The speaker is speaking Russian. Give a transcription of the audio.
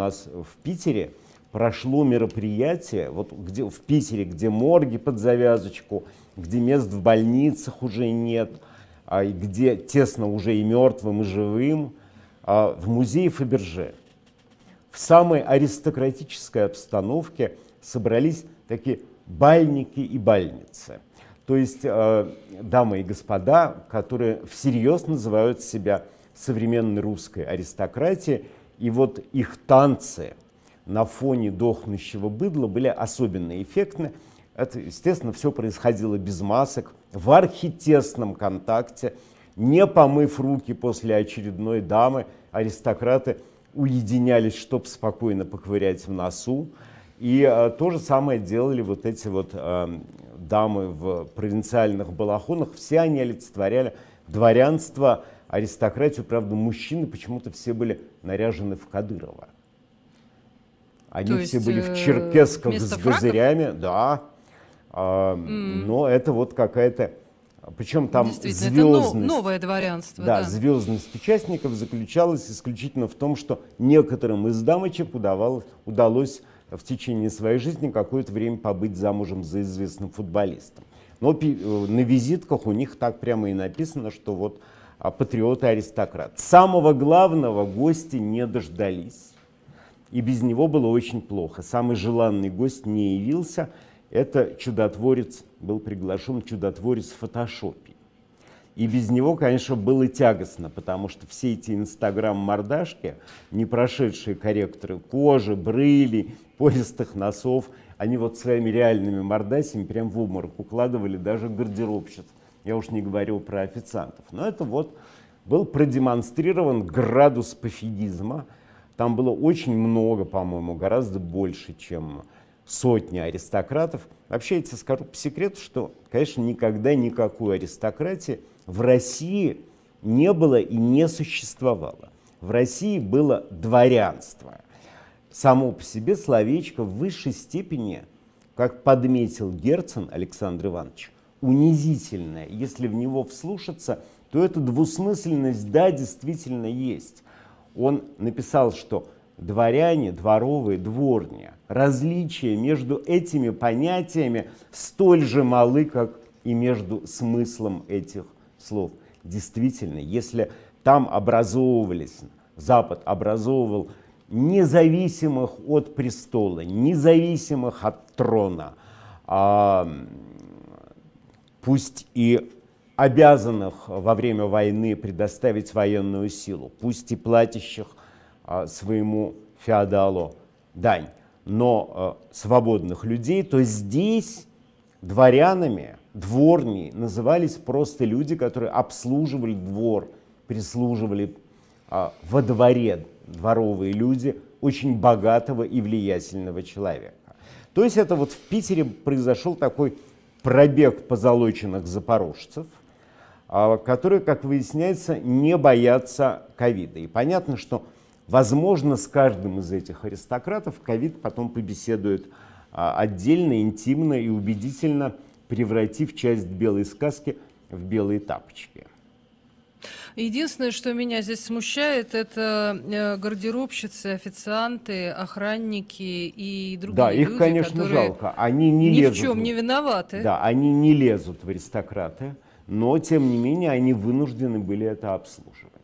У нас в Питере прошло мероприятие, вот где, в Питере, где морги под завязочку, где мест в больницах уже нет, а где тесно уже и мертвым, и живым, а в музее Фаберже. В самой аристократической обстановке собрались такие бальники и бальницы. То есть э, дамы и господа, которые всерьез называют себя современной русской аристократией, и вот их танцы на фоне дохнущего быдла были особенно эффектны. Это, естественно, все происходило без масок, в архитесном контакте, не помыв руки после очередной дамы, аристократы уединялись, чтобы спокойно поковырять в носу. И э, то же самое делали вот эти вот э, дамы в провинциальных балахонах. Все они олицетворяли дворянство, аристократию. Правда, мужчины почему-то все были наряжены в Кадырова. Они То все есть, были в э, черкесках вместо с фраков? газырями, да. А, М. Но это вот какая-то... Причем там Действительно, это но- звездность... новое дворянство. Да, Да, звездность участников заключалась исключительно в том, что некоторым из дамочек удавалось, удалось в течение своей жизни какое-то время побыть замужем за известным футболистом. Но э, на визитках у них так прямо и написано, что вот а, патриот и аристократ. Самого главного гости не дождались. И без него было очень плохо. Самый желанный гость не явился. Это чудотворец, был приглашен чудотворец в фотошопе. И без него, конечно, было тягостно, потому что все эти инстаграм-мордашки, не прошедшие корректоры кожи, брыли, пористых носов, они вот своими реальными мордасями прям в обморок укладывали даже гардеробщиц. Я уж не говорю про официантов. Но это вот был продемонстрирован градус пофигизма. Там было очень много, по-моему, гораздо больше, чем сотни аристократов. Вообще, я тебе скажу по секрету, что, конечно, никогда никакой аристократии в России не было и не существовало. В России было дворянство. Само по себе словечко в высшей степени, как подметил Герцен Александр Иванович, унизительное. Если в него вслушаться, то эта двусмысленность, да, действительно есть. Он написал, что дворяне, дворовые, дворня, различия между этими понятиями столь же малы, как и между смыслом этих слов. Действительно, если там образовывались, Запад образовывал независимых от престола, независимых от трона, а, пусть и обязанных во время войны предоставить военную силу, пусть и платящих а, своему феодалу дань, но а, свободных людей, то здесь дворянами, дворней назывались просто люди, которые обслуживали двор, прислуживали а, во дворе, дворовые люди очень богатого и влиятельного человека. То есть это вот в Питере произошел такой пробег позолоченных запорожцев, а, которые, как выясняется, не боятся ковида. И понятно, что, возможно, с каждым из этих аристократов ковид потом побеседует а, отдельно, интимно и убедительно, превратив часть белой сказки в белые тапочки. Единственное, что меня здесь смущает, это э, гардеробщицы, официанты, охранники и другие да, их, люди, конечно, которые жалко. Они не ни лезут. в чем не виноваты. Да, они не лезут в аристократы, но, тем не менее, они вынуждены были это обслуживать.